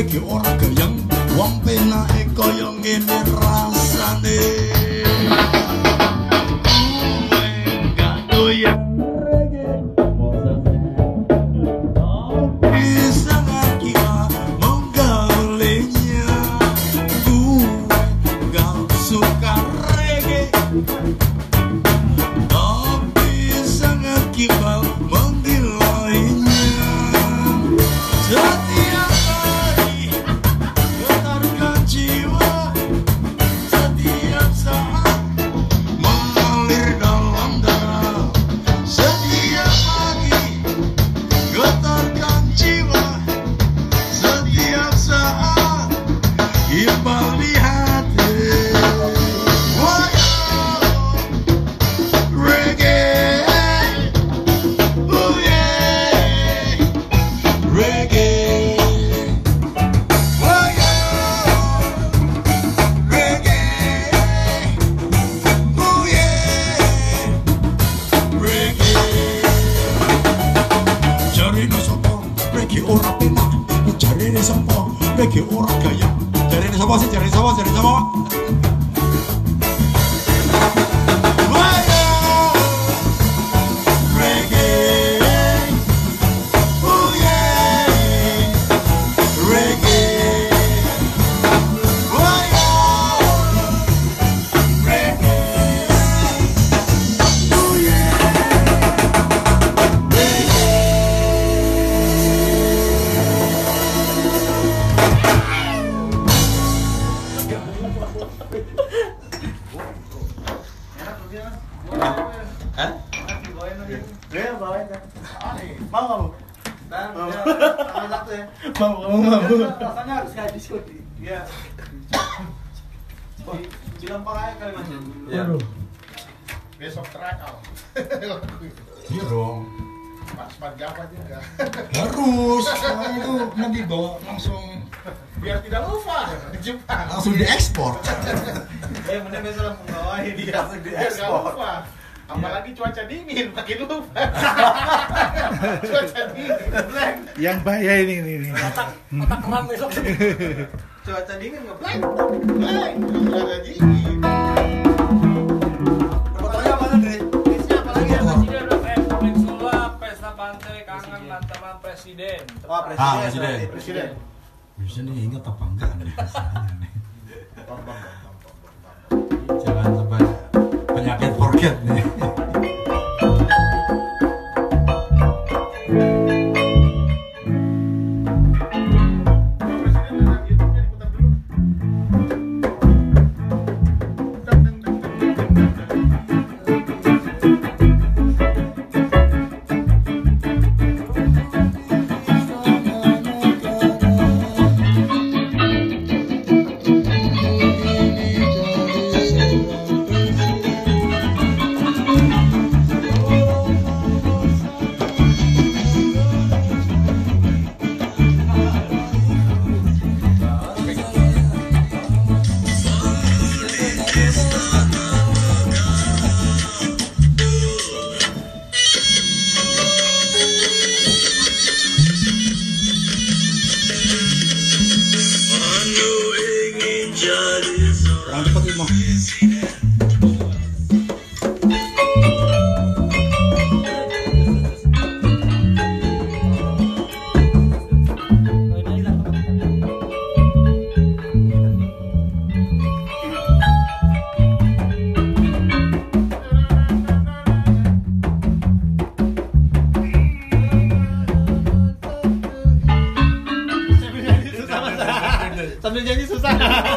regi ora gayeng wong penake kaya ngene rasane Que urca ya. Te regresamos, te regresamos, te regresamos. Mau. satu ya. Mau, kamu mau. Rasanya harus kayak diskusi. Iya. Bilang pak aja kali mas. Iya. Besok terakal. Iya dong. Mas Java juga. Harus. Nah, itu nanti bawa langsung Biar tidak lupa di Jepang. langsung diekspor. Eh, mending besok langsung bawain dia. Langsung diekspor. Apalagi cuaca dingin, makin lupa. cuaca dingin, blank. Yang bahaya ini ini. ini. Otak keram besok. Cuaca dingin ngeblank. Blank, cuaca dingin. Fotonya? Isinya apa lagi? Presiden FM Peninsula Pesta Pantai Kangen Lantaman Presiden. Ah, presiden. Presiden. Bisa nih ingat apa enggak nih rasanya nih. Penyakit forget nih. Presiden that?